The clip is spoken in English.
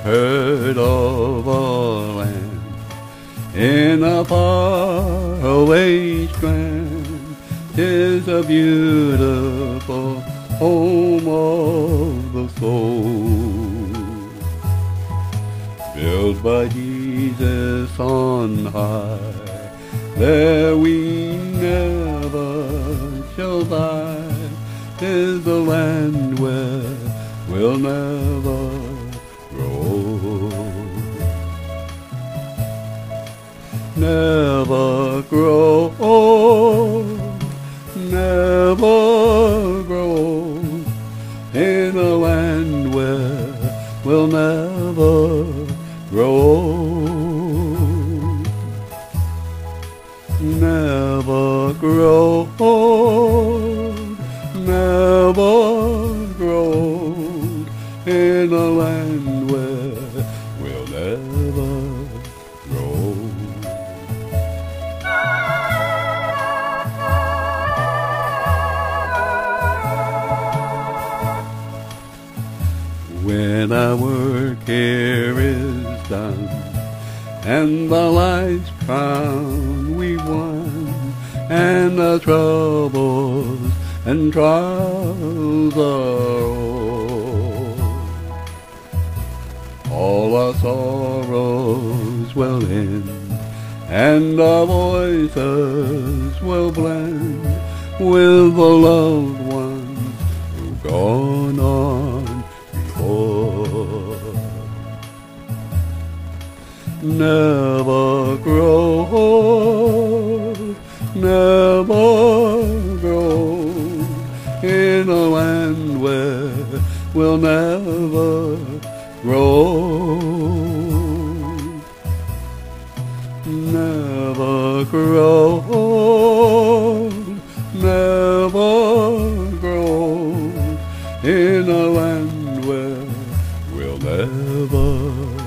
heard of a land in a faraway strand. Tis a beautiful home of the soul, built by Jesus on high. There we never shall die. Tis the land where we'll never Never grow old, never grow old. In a land where we'll never grow old. Never grow old, never When our work here is done and the life's crown we won and the troubles and trials are o'er, all our sorrows will end and our voices will blend with the loved ones who've gone Never grow old, never grow old. In a land where we'll never grow old. Never grow old, never grow old. In a land where we'll never